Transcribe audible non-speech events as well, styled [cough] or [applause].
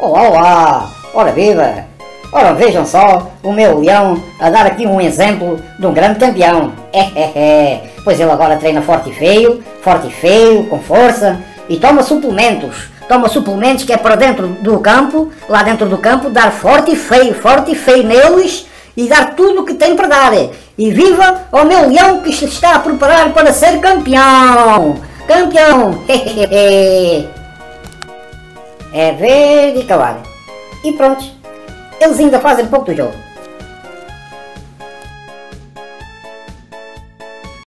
Olá, olá! Ora viva! Ora vejam só o meu leão a dar aqui um exemplo de um grande campeão. É, é, é. Pois ele agora treina forte e feio, forte e feio, com força e toma suplementos. Toma suplementos que é para dentro do campo, lá dentro do campo, dar forte e feio, forte e feio neles e dar tudo o que tem para dar. E viva o meu leão que se está a preparar para ser campeão! Campeão! [laughs] é ver e calar. E pronto. Eles ainda fazem pouco do jogo.